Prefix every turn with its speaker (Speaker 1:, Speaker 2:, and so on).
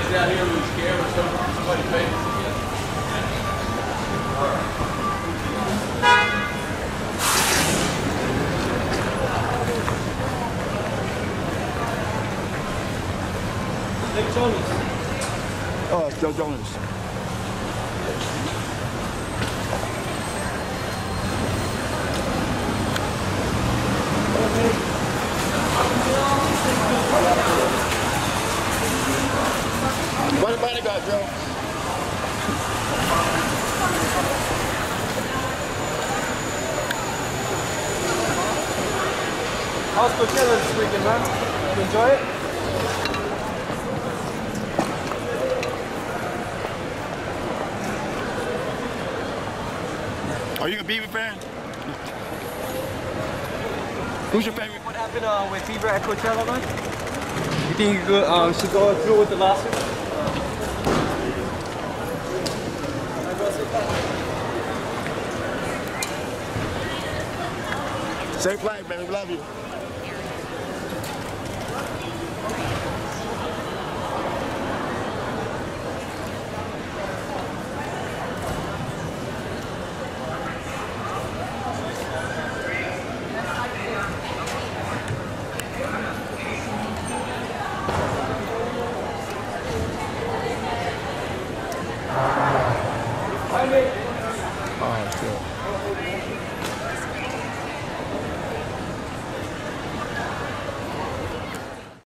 Speaker 1: Guys down here lose camera, so somebody famous.
Speaker 2: Nick Jonas.
Speaker 3: Oh, it's Joe Jonas. What about it, got, Joe?
Speaker 2: How's Coachella this weekend, man? You enjoy it?
Speaker 3: Are you a Bieber fan? Who's your favorite?
Speaker 2: What happened uh, with Bieber at Coachella, man? You think you could, uh, should go through with the lawsuit?
Speaker 3: Safe flight, baby. We love you.